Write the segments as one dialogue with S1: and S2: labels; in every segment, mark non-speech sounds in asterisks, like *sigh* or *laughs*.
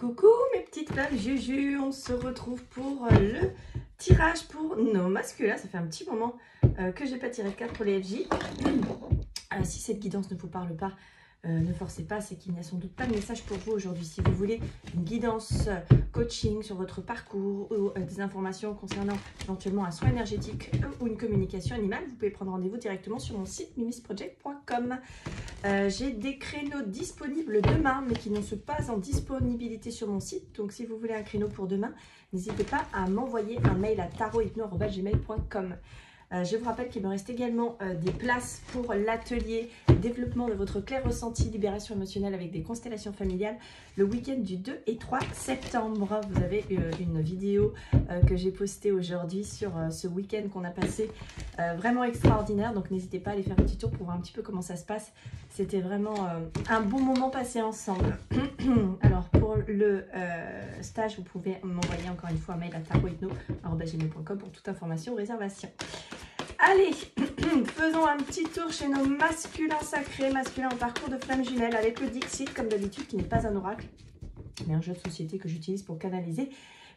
S1: Coucou mes petites femmes Juju, on se retrouve pour euh, le tirage pour nos masculins. Ça fait un petit moment euh, que j'ai pas tiré de carte pour les FJ. Euh, si cette guidance ne vous parle pas, euh, ne forcez pas, c'est qu'il n'y a sans doute pas de message pour vous aujourd'hui. Si vous voulez une guidance euh, coaching sur votre parcours ou euh, des informations concernant éventuellement un soin énergétique ou une communication animale, vous pouvez prendre rendez-vous directement sur mon site mimisproject.com. J'ai des créneaux disponibles demain, mais qui ne sont pas en disponibilité sur mon site. Donc si vous voulez un créneau pour demain, n'hésitez pas à m'envoyer un mail à tarothypno.gmail.com. Euh, je vous rappelle qu'il me reste également euh, des places pour l'atelier développement de votre clair ressenti, libération émotionnelle avec des constellations familiales le week-end du 2 et 3 septembre. Vous avez euh, une vidéo que j'ai postée aujourd'hui sur ce week-end qu'on a passé vraiment extraordinaire. Donc n'hésitez pas à aller faire un petit tour pour voir un petit peu comment ça se passe. C'était vraiment un bon moment passé ensemble. *clears throat* Alors pour le stage, vous pouvez m'envoyer encore une fois un mail à tarohypno.com pour toute information réservation. Allez, *clears throat* faisons un petit tour chez nos masculins sacrés, masculins en parcours de flamme jumelle avec le Dixit, comme d'habitude, qui n'est pas un oracle, mais un jeu de société que j'utilise pour canaliser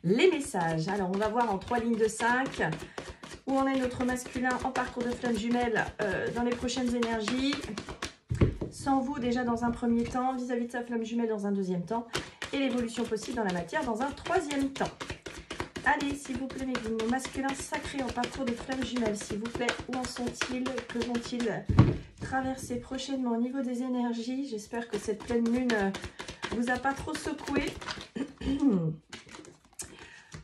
S1: les messages. Alors, on va voir en trois lignes de 5 où en est notre masculin en parcours de flamme jumelle euh, dans les prochaines énergies. Sans vous déjà dans un premier temps, vis-à-vis -vis de sa flamme jumelle dans un deuxième temps, et l'évolution possible dans la matière dans un troisième temps. Allez, s'il vous plaît, mes guillemets masculins sacrés en parcours de flamme jumelle, s'il vous plaît, où en sont-ils Que vont-ils traverser prochainement au niveau des énergies? J'espère que cette pleine lune euh, vous a pas trop secoué. *clears throat*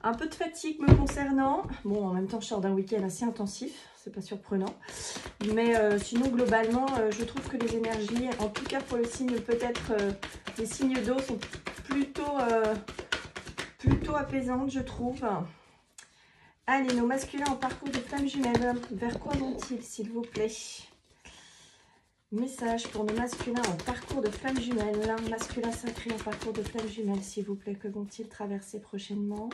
S1: Un peu de fatigue me concernant. Bon, en même temps, je sors d'un week-end assez intensif, c'est pas surprenant. Mais euh, sinon, globalement, euh, je trouve que les énergies, en tout cas pour le signe peut-être, les signes d'eau sont plutôt, plutôt apaisantes, je trouve. Allez, nos masculins en parcours de flamme jumelle, vers quoi vont-ils, s'il vous plaît? Message pour nos masculins en parcours de flamme jumelle. Masculin sacré en parcours de flamme jumelle, s'il vous plaît. Que vont-ils traverser prochainement?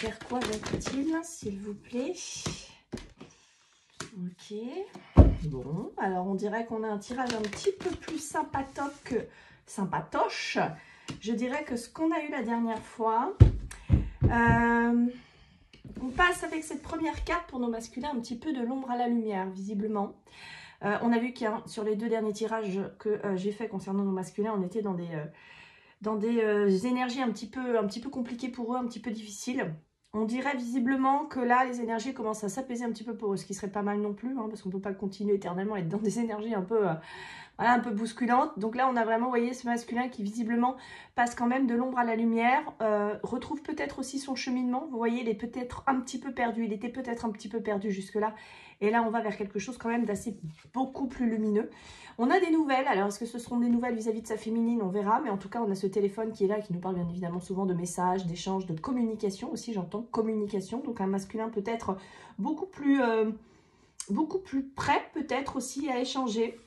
S1: Vers quoi vont-ils, s'il vous plaît? Ok. Bon, alors on dirait qu'on a un tirage un petit peu plus sympatoque que sympatoche. Je dirais que ce qu'on a eu la dernière fois. Euh, on passe avec cette première carte pour nos masculins un petit peu de l'ombre à la lumière, visiblement. Euh, on a vu qu'il sur les deux derniers tirages que euh, j'ai fait concernant nos masculins, on était dans des, énergies un petit, peu, un petit peu compliquées pour eux, un petit peu difficiles. On dirait visiblement que là, les énergies commencent à s'apaiser un petit peu pour eux, ce qui serait pas mal non plus, hein, parce qu'on ne peut pas continuer éternellement à être dans des *laughs* énergies un peu, voilà, un peu bousculantes. Donc là, on a vraiment, vous voyez, ce masculin qui visiblement passe quand même de l'ombre à la lumière, euh, retrouve peut-être aussi son cheminement. Vous voyez, il est peut-être un petit peu perdu, il était peut-être un petit peu perdu jusque-là. Et là, on va vers quelque chose quand même d'assez beaucoup plus lumineux. On a des nouvelles. Alors, est-ce que ce seront des nouvelles vis-à-vis de sa féminine? On verra. Mais en tout cas, on a ce téléphone qui est là, qui nous parle bien évidemment souvent de messages, d'échanges, de communication aussi. J'entends communication. Donc, un masculin peut-être beaucoup plus, euh, beaucoup plus prêt peut-être aussi à échanger,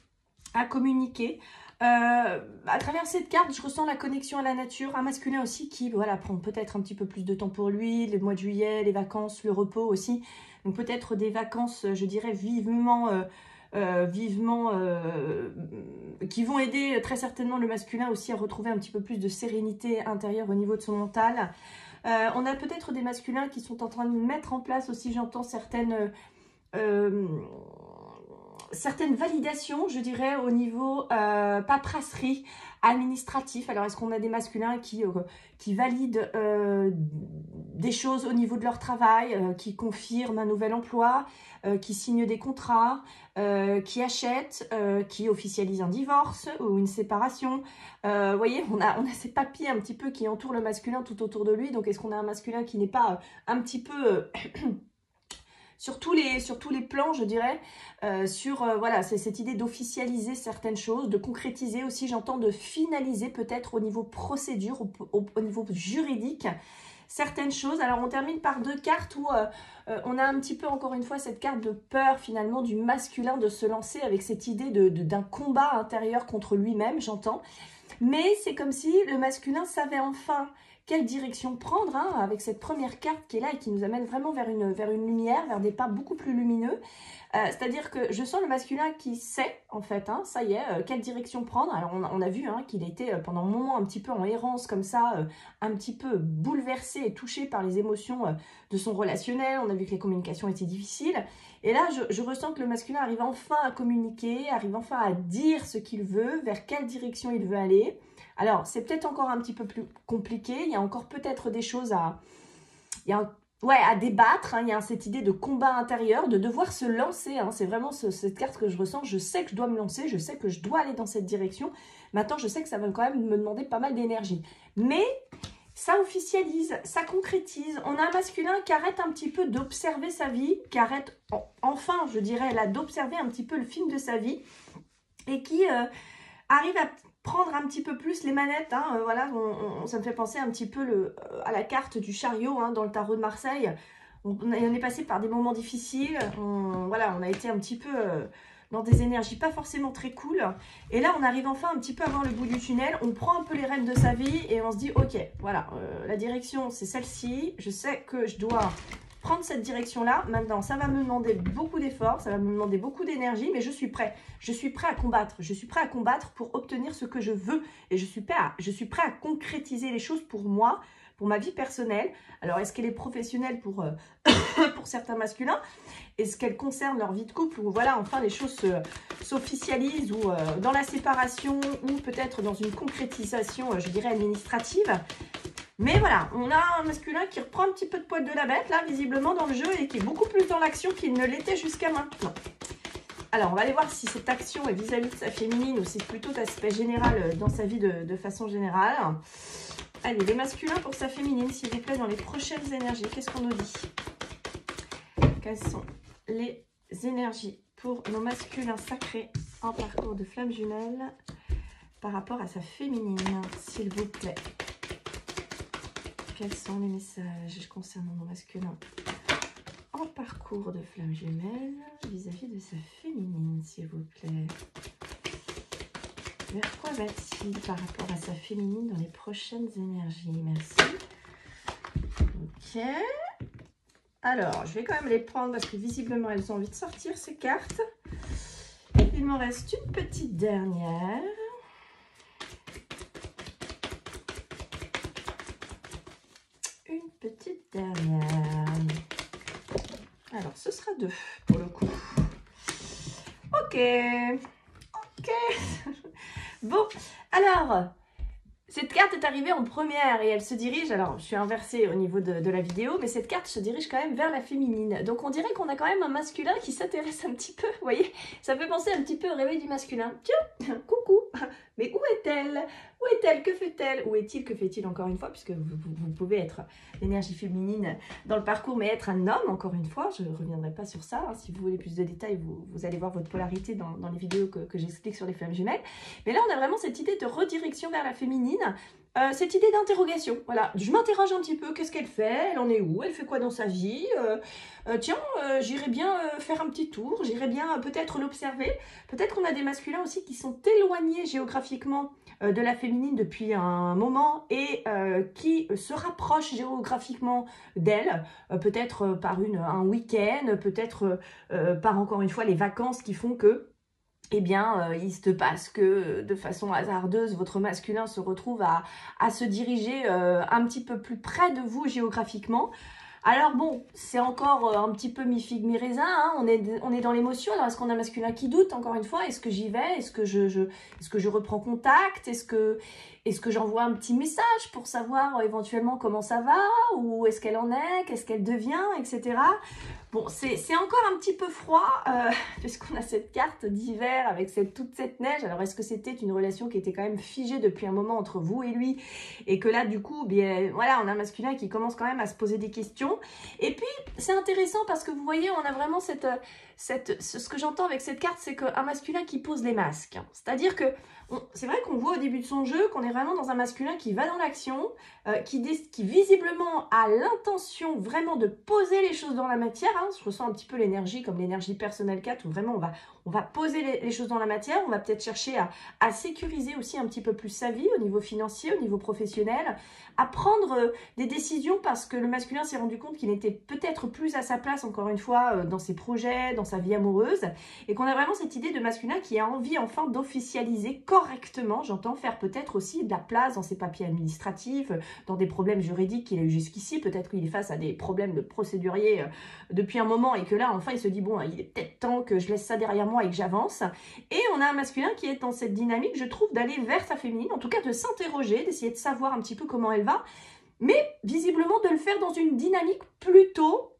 S1: à communiquer. Euh, à travers cette carte, je ressens la connexion à la nature, un masculin aussi qui voilà, prend peut-être un petit peu plus de temps pour lui, le mois de juillet, les vacances, le repos aussi. Donc peut-être des vacances, je dirais, vivement, euh, euh, vivement qui vont aider très certainement le masculin aussi à retrouver un petit peu plus de sérénité intérieure au niveau de son mental. On a peut-être des masculins qui sont en train de mettre en place aussi, j'entends certaines... certaines validations, je dirais, au niveau euh, paperasserie administratif. Alors, est-ce qu'on a des masculins qui, euh, valident euh, des choses au niveau de leur travail, euh, qui confirment un nouvel emploi, qui signent des contrats, qui achètent, qui officialisent un divorce ou une séparation? Vous voyez, on a, on a ces papiers un petit peu qui entourent le masculin tout autour de lui. Donc, est-ce qu'on a un masculin qui n'est pas un petit peu sur tous les, plans, je dirais, euh, sur, euh, voilà, c'est cette idée d'officialiser certaines choses, de concrétiser aussi, j'entends, de finaliser peut-être au niveau procédure, au, au, au, niveau juridique, certaines choses. Alors, on termine par deux cartes où euh, on a un petit peu, encore une fois, cette carte de peur, finalement, du masculin de se lancer avec cette idée d'un combat intérieur contre lui-même, j'entends. Mais c'est comme si le masculin savait enfin quelle direction prendre hein, avec cette première carte qui est là et qui nous amène vraiment vers une, lumière, vers des pas beaucoup plus lumineux. Euh, c'est-à-dire que je sens le masculin qui sait, en fait, hein, ça y est, euh, quelle direction prendre. Alors, on, a vu hein, qu'il était euh, pendant un moment un petit peu en errance, comme ça, un petit peu bouleversé et touché par les émotions de son relationnel. On a vu que les communications étaient difficiles. Et là, je, ressens que le masculin arrive enfin à communiquer, arrive enfin à dire ce qu'il veut, vers quelle direction il veut aller. Alors, c'est peut-être encore un petit peu plus compliqué. Il y a encore peut-être des choses à... Débattre. Hein. Il y a cette idée de combat intérieur, de devoir se lancer. Hein. C'est vraiment cette carte que je ressens. Je sais que je dois me lancer, je sais que je dois aller dans cette direction. Maintenant, je sais que ça va quand même me demander pas mal d'énergie. Mais ça officialise, ça concrétise. On a un masculin qui arrête un petit peu d'observer sa vie, qui arrête, enfin, je dirais, là, d'observer un petit peu le film de sa vie et qui euh, arrive à prendre un petit peu plus les manettes. Hein, euh, voilà, ça me fait penser un petit peu euh, à la carte du chariot hein, dans le tarot de Marseille. On, est passé par des moments difficiles. On, voilà, on a été un petit peu euh, dans des énergies pas forcément très cool. Et là, on arrive enfin un petit peu voir le bout du tunnel. On prend un peu les rênes de sa vie et on se dit, ok, voilà, la direction c'est celle-ci. Je sais que je dois prendre cette direction-là. Maintenant, ça va me demander beaucoup d'efforts, ça va me demander beaucoup d'énergie, mais je suis prêt. Je suis prêt à combattre. Je suis prêt à combattre pour obtenir ce que je veux. Et je suis prêt à, je suis prêt à concrétiser les choses pour moi, pour ma vie personnelle. Alors, est-ce qu'elle est professionnelle pour, euh, *coughs* pour certains masculins? Est-ce qu'elle concerne leur vie de couple? Ou voilà, enfin, les choses s'officialisent ou euh, dans la séparation ou peut-être dans une concrétisation, euh, je dirais, administrative. Mais voilà, on a un masculin qui reprend un petit peu de poil de la bête, là, visiblement, dans le jeu, et qui est beaucoup plus dans l'action qu'il ne l'était jusqu'à maintenant. Alors, on va aller voir si cette action est vis-à-vis de sa féminine ou c'est plutôt d'aspect général euh, dans sa vie de, façon générale. Allez, les masculins pour sa féminine, s'il vous plaît, dans les prochaines énergies. Qu'est-ce qu'on nous dit? Quelles sont les énergies pour nos masculins sacrés en parcours de flamme jumelle par rapport à sa féminine, s'il vous plaît? Quels sont les messages concernant nos masculins en parcours de flamme jumelle vis-à-vis de sa féminine, s'il vous plaît? Vers quoi va-t-il par rapport à sa féminine dans les prochaines énergies? Merci. Ok. Alors, je vais quand même les prendre parce que visiblement, elles ont envie de sortir ces cartes. Il m'en reste une petite dernière. Petite dernière. Alors, ce sera deux pour le coup. Ok. Ok. *laughs* bon, alors, cette carte est arrivée en première et elle se dirige, alors je suis inversée au niveau de, la vidéo, mais cette carte se dirige quand même vers la féminine. Donc on dirait qu'on a quand même un masculin qui s'intéresse un petit peu, vous voyez Ça fait penser un petit peu au réveil du masculin. Tiens, *laughs* coucou, mais où est-elle? Où est-elle? Que fait-elle? Où est-il? Que fait-il encore une fois? Puisque vous, pouvez être l'énergie féminine dans le parcours, mais être un homme, encore une fois, je ne reviendrai pas sur ça. Hein. Si vous voulez plus de détails, vous, allez voir votre polarité dans, les vidéos que, que j'explique sur les flammes jumelles. Mais là, on a vraiment cette idée de redirection vers la féminine euh, cette idée d'interrogation. Voilà, je m'interroge un petit peu, qu'est-ce qu'elle fait? Elle en est où? Elle fait quoi dans sa vie? Euh, euh, Tiens, j'irais bien faire un petit tour, j'irais bien peut-être l'observer. Peut-être qu'on a des masculins aussi qui sont éloignés géographiquement de la féminine depuis un moment et qui se rapprochent géographiquement d'elle, peut-être par une, un week-end, peut-être par encore une fois les vacances qui font que eh bien, euh, il se passe que de façon hasardeuse, votre masculin se retrouve à, se diriger euh, un petit peu plus près de vous géographiquement. Alors bon, c'est encore euh, un petit peu mi-figue, mi-raisin, hein. on, est, on est dans l'émotion, alors est-ce qu'on a un masculin qui doute, encore une fois, est-ce que j'y vais, je, est-ce que je reprends contact, est-ce que, est-ce que j'envoie un petit message pour savoir éventuellement comment ça va, ou est-ce qu'elle en est, qu'est-ce qu'elle devient, etc. Bon, c'est encore un petit peu froid, euh, *laughs* puisqu'on a cette carte d'hiver avec toute cette neige. Alors, est-ce que c'était une relation qui était quand même figée depuis un moment entre vous et lui? Et que là, du coup, bien, voilà, on a un masculin qui commence quand même à se poser des questions. Et puis, c'est intéressant parce que vous voyez, on a vraiment cette... ce que j'entends avec cette carte, c'est qu'un masculin qui pose les masques. C'est-à-dire que c'est vrai qu'on voit au début de son jeu qu'on est vraiment dans un masculin qui va dans l'action, euh, qui, qui visiblement a l'intention vraiment de poser les choses dans la matière. Hein. Je ressens un petit peu l'énergie comme l'énergie personnelle 4 où vraiment on va, on va poser les, choses dans la matière, on va peut-être chercher à, sécuriser aussi un petit peu plus sa vie au niveau financier, au niveau professionnel, à prendre euh, des décisions parce que le masculin s'est rendu compte qu'il était peut-être plus à sa place, encore une fois, euh, dans ses projets, dans sa vie amoureuse, et qu'on a vraiment cette idée de masculin qui a envie enfin d'officialiser correctement, j'entends faire peut-être aussi de la place dans ses papiers administratifs, dans des problèmes juridiques qu'il a eu jusqu'ici, peut-être qu'il est face à des problèmes de procédurier euh, depuis un moment et que là, enfin, il se dit, bon, il est peut-être temps que je laisse ça derrière moi et que j'avance. Et on a un masculin qui est dans cette dynamique, je trouve, d'aller vers sa féminine, en tout cas de s'interroger, d'essayer de savoir un petit peu comment elle va, mais visiblement de le faire dans une dynamique plutôt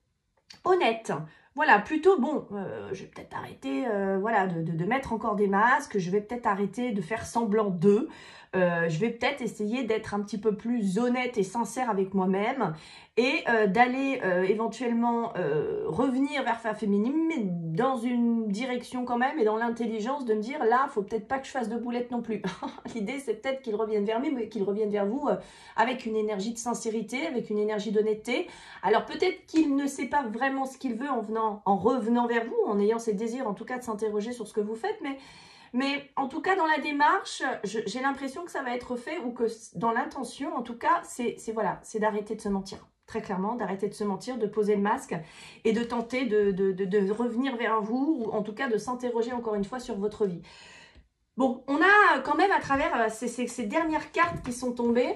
S1: honnête. Voilà, plutôt, bon, euh, je vais peut-être arrêter euh, voilà, de, de, mettre encore des masques, je vais peut-être arrêter de faire semblant d'eux, euh, je vais peut-être essayer d'être un petit peu plus honnête et sincère avec moi-même et euh, d'aller euh, éventuellement revenir vers sa féminine, mais dans une direction quand même et dans l'intelligence de me dire là, faut peut-être pas que je fasse de boulettes non plus. *laughs* L'idée, c'est peut-être qu'il revienne vers moi, mais qu'il revienne vers vous avec une énergie de sincérité, avec une énergie d'honnêteté. Alors peut-être qu'il ne sait pas vraiment ce qu'il veut en venant, en revenant vers vous, en ayant ses désirs en tout cas de s'interroger sur ce que vous faites, mais mais en tout cas, dans la démarche, j'ai l'impression que ça va être fait ou que dans l'intention, en tout cas, c'est voilà, c'est d'arrêter de se mentir. Très clairement, d'arrêter de se mentir, de poser le masque et de tenter de, revenir vers vous ou en tout cas de s'interroger encore une fois sur votre vie. Bon, on a quand même à travers euh, ces dernières cartes qui sont tombées,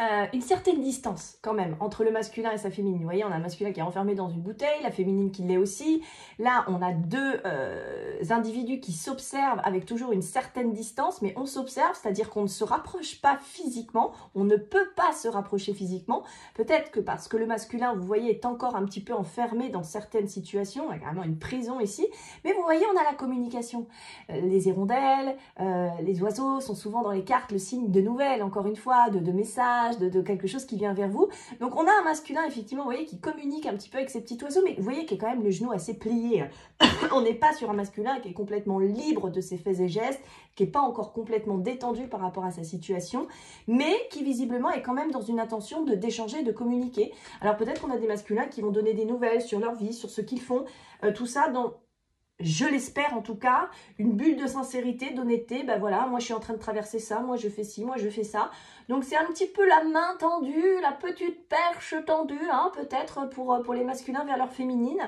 S1: euh, une certaine distance quand même entre le masculin et sa féminine. Vous voyez, on a un masculin qui est enfermé dans une bouteille, la féminine qui l'est aussi. Là, on a deux euh, individus qui s'observent avec toujours une certaine distance, mais on s'observe, c'est-à-dire qu'on ne se rapproche pas physiquement, on ne peut pas se rapprocher physiquement. Peut-être que parce que le masculin, vous voyez, est encore un petit peu enfermé dans certaines situations, y a carrément une prison ici, mais vous voyez, on a la communication. Euh, les hirondelles, les oiseaux sont souvent dans les cartes le signe de nouvelles, encore une fois, de messages de, quelque chose qui vient vers vous. Donc on a un masculin, effectivement, vous voyez, qui communique un petit peu avec ses petits oiseaux, mais vous voyez qu'il a quand même le genou assez plié. *coughs* on n'est pas sur un masculin qui est complètement libre de ses faits et gestes, qui n'est pas encore complètement détendu par rapport à sa situation, mais qui visiblement est quand même dans une intention de d'échanger, de communiquer. Alors peut-être qu'on a des masculins qui vont donner des nouvelles sur leur vie, sur ce qu'ils font, euh, tout ça dans je l'espère en tout cas, une bulle de sincérité, d'honnêteté, ben voilà, moi je suis en train de traverser ça, moi je fais ci, moi je fais ça. Donc c'est un petit peu la main tendue, la petite perche tendue, hein, peut-être pour, pour les masculins vers leur féminine.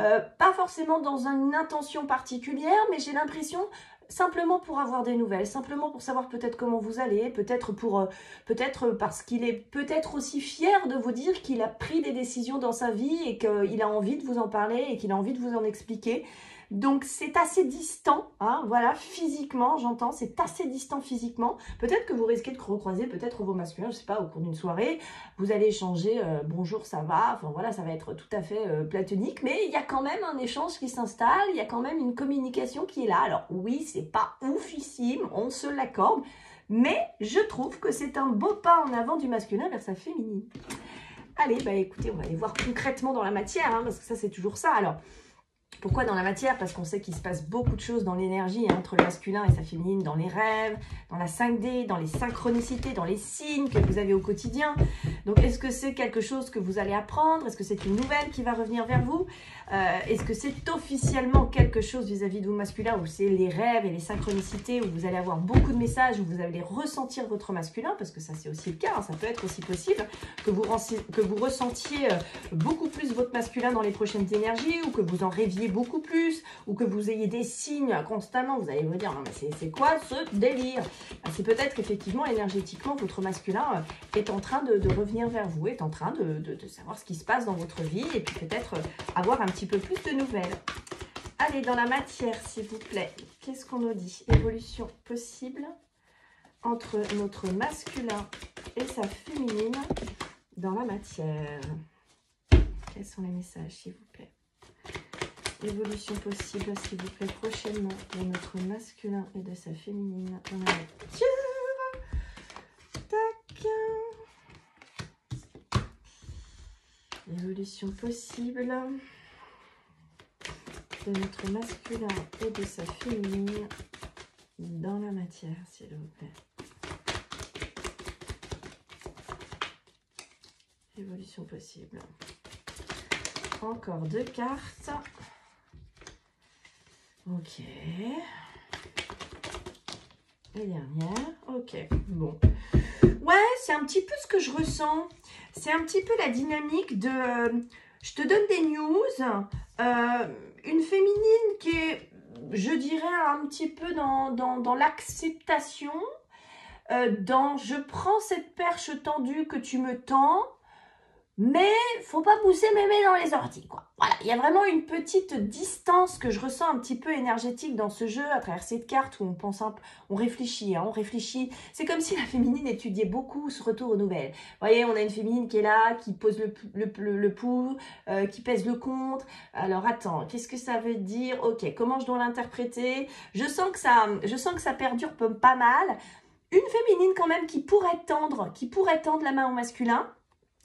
S1: Euh, pas forcément dans une intention particulière, mais j'ai l'impression simplement pour avoir des nouvelles, simplement pour savoir peut-être comment vous allez, peut-être pour euh, peut-être parce qu'il est peut-être aussi fier de vous dire qu'il a pris des décisions dans sa vie et qu'il a envie de vous en parler et qu'il a envie de vous en expliquer. Donc c'est assez distant, hein, voilà, physiquement, j'entends, c'est assez distant physiquement. Peut-être que vous risquez de recroiser peut-être vos masculins, je sais pas, au cours d'une soirée, vous allez échanger euh, bonjour, ça va, enfin voilà, ça va être tout à fait euh, platonique, mais il y a quand même un échange qui s'installe, il y a quand même une communication qui est là. Alors oui, c'est pas oufissime, on se l'accorde, mais je trouve que c'est un beau pas en avant du masculin vers sa féminine. Allez, bah écoutez, on va aller voir concrètement dans la matière, hein, parce que ça c'est toujours ça. Alors, pourquoi dans la matière? Parce qu'on sait qu'il se passe beaucoup de choses dans l'énergie hein, entre le masculin et sa féminine, dans les rêves, dans la 5D, dans les synchronicités, dans les signes que vous avez au quotidien. Donc, est-ce que c'est quelque chose que vous allez apprendre? Est-ce que c'est une nouvelle qui va revenir vers vous? Euh, Est-ce que c'est officiellement quelque chose vis-à-vis de vous masculin où c'est les rêves et les synchronicités, où vous allez avoir beaucoup de messages, où vous allez ressentir votre masculin Parce que ça, c'est aussi le cas. Hein, ça peut être aussi possible que vous, que vous ressentiez euh, beaucoup plus votre masculin dans les prochaines énergies ou que vous en rêviez beaucoup plus ou que vous ayez des signes constamment, vous allez vous dire, c'est quoi ce délire? Bah, C'est peut-être qu'effectivement, énergétiquement, votre masculin euh, est en train de, revenir vers vous, est en train de, savoir ce qui se passe dans votre vie et puis peut-être avoir un peu plus de nouvelles. Allez, dans la matière, s'il vous plaît, qu'est-ce qu'on nous dit? Évolution possible entre notre masculin et sa féminine dans la matière. Quels sont les messages, s'il vous plaît? Évolution possible, s'il vous plaît, prochainement de notre masculin et de sa féminine dans la Tac. Évolution possible de notre masculin et de sa féminine dans la matière, s'il vous plaît. Évolution possible. Encore deux cartes. Ok. Et dernière. Ok, bon. Ouais, c'est un petit peu ce que je ressens. C'est un petit peu la dynamique de... Euh, je te donne des news. Euh, une féminine qui est, je dirais, un petit peu dans, l'acceptation. Euh, dans je prends cette perche tendue que tu me tends mais faut pas pousser mémé dans les orties, quoi. Voilà, il y a vraiment une petite distance que je ressens un petit peu énergétique dans ce jeu à travers cette carte où on pense un on réfléchit, hein, on réfléchit. C'est comme si la féminine étudiait beaucoup ce retour aux nouvelles. Vous voyez, on a une féminine qui est là, qui pose le, le, pour, euh, qui pèse le contre. Alors attends, qu'est-ce que ça veut dire? Ok, comment je dois l'interpréter? Je sens que ça, je sens que ça perdure pas mal. Une féminine quand même qui pourrait tendre, qui pourrait tendre la main au masculin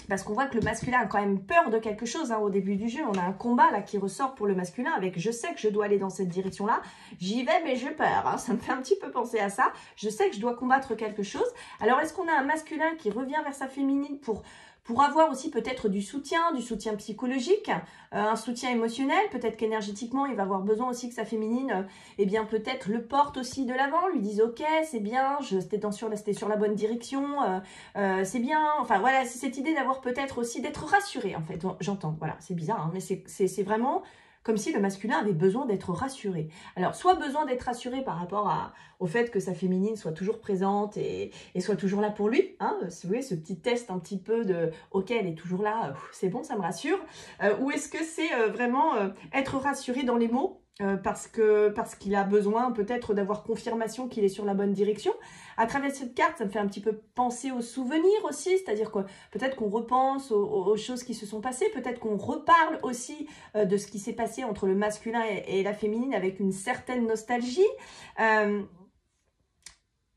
S1: parce qu'on voit que le masculin a quand même peur de quelque chose hein, au début du jeu. On a un combat là qui ressort pour le masculin avec je sais que je dois aller dans cette direction-là. J'y vais mais j'ai peur. Hein. Ça me fait un petit peu penser à ça. Je sais que je dois combattre quelque chose. Alors est-ce qu'on a un masculin qui revient vers sa féminine pour pour avoir aussi peut-être du soutien, du soutien psychologique, euh, un soutien émotionnel, peut-être qu'énergétiquement, il va avoir besoin aussi que sa féminine, euh, eh bien peut-être le porte aussi de l'avant, lui dise ok, c'est bien, c'était sur, sur la bonne direction, euh, c'est bien, enfin voilà, c'est cette idée d'avoir peut-être aussi d'être rassuré en fait, j'entends, voilà, c'est bizarre, hein, mais c'est vraiment comme si le masculin avait besoin d'être rassuré. Alors, soit besoin d'être rassuré par rapport au fait que sa féminine soit toujours présente et, soit toujours là pour lui. Hein, vous voyez, ce petit test un petit peu de « ok, elle est toujours là, c'est bon, ça me rassure euh, Ou est-ce que c'est euh, vraiment euh, être rassuré dans les mots? Euh, parce qu'il a besoin peut-être d'avoir confirmation qu'il est sur la bonne direction. À travers cette carte, ça me fait un petit peu penser aux souvenirs aussi, c'est-à-dire que peut-être qu'on repense aux, choses qui se sont passées, peut-être qu'on reparle aussi euh, de ce qui s'est passé entre le masculin et, la féminine avec une certaine nostalgie. Euh,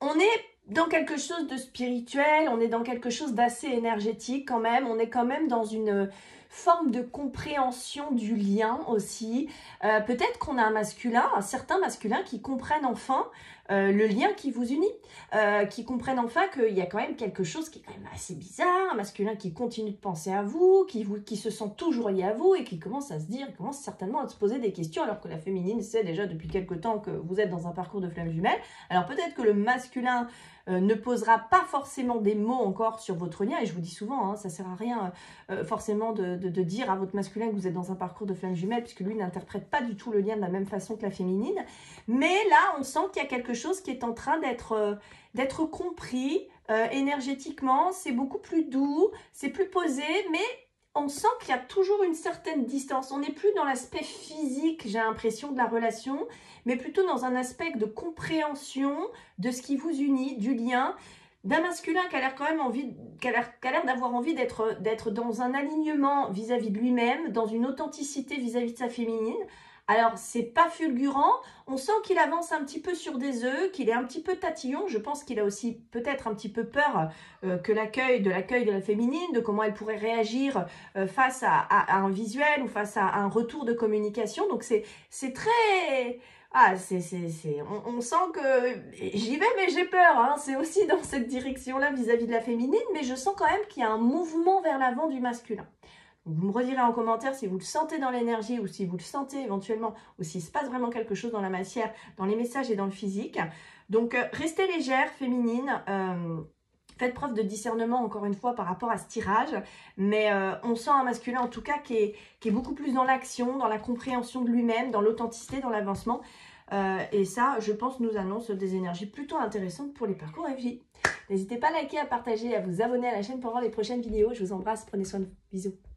S1: on est dans quelque chose de spirituel, on est dans quelque chose d'assez énergétique quand même, on est quand même dans une forme de compréhension du lien aussi. Euh, peut-être qu'on a un masculin, un certain masculin qui comprennent enfin euh, le lien qui vous unit, euh, qui comprennent enfin qu'il y a quand même quelque chose qui est quand même assez bizarre, un masculin qui continue de penser à vous, qui, se sent toujours lié à vous et qui commence à se dire, commence certainement à se poser des questions alors que la féminine sait déjà depuis quelque temps que vous êtes dans un parcours de flamme jumelle. Alors peut-être que le masculin euh, ne posera pas forcément des mots encore sur votre lien. Et je vous dis souvent, hein, ça sert à rien euh, forcément de, dire à votre masculin que vous êtes dans un parcours de flamme jumelle, puisque lui n'interprète pas du tout le lien de la même façon que la féminine. Mais là, on sent qu'il y a quelque chose qui est en train d'être euh, compris énergétiquement. C'est beaucoup plus doux, c'est plus posé, mais on sent qu'il y a toujours une certaine distance. On n'est plus dans l'aspect physique, j'ai l'impression, de la relation, mais plutôt dans un aspect de compréhension de ce qui vous unit, du lien, d'un masculin qui a l'air quand même envie, qui a l'air d'avoir envie d'être dans un alignement vis-à-vis de lui-même, dans une authenticité vis à -vis de sa féminine, alors, c'est pas fulgurant. On sent qu'il avance un petit peu sur des œufs, qu'il est un petit peu tatillon. Je pense qu'il a aussi peut-être un petit peu peur euh, que l'accueil de l'accueil de la féminine, de comment elle pourrait réagir euh, face à, un visuel ou face à un retour de communication. Donc, c'est très... Ah, c'est, on, sent que j'y vais, mais j'ai peur. Hein. C'est aussi dans cette direction-là vis-à-vis de la féminine, mais je sens quand même qu'il y a un mouvement vers l'avant du masculin. Vous me redirez en commentaire si vous le sentez dans l'énergie ou si vous le sentez éventuellement ou s'il se passe vraiment quelque chose dans la matière, dans les messages et dans le physique. Donc, euh, restez légère, féminine. Euh, faites preuve de discernement, encore une fois, par rapport à ce tirage. Mais euh, on sent un masculin, en tout cas, qui est, qui est beaucoup plus dans l'action, dans la compréhension de lui-même, dans l'authenticité, dans l'avancement. et ça, je pense, nous annonce des énergies plutôt intéressantes pour les parcours FJ. N'hésitez pas à liker, à partager, à vous abonner à la chaîne pour voir les prochaines vidéos. Je vous embrasse, prenez soin de vous. Bisous.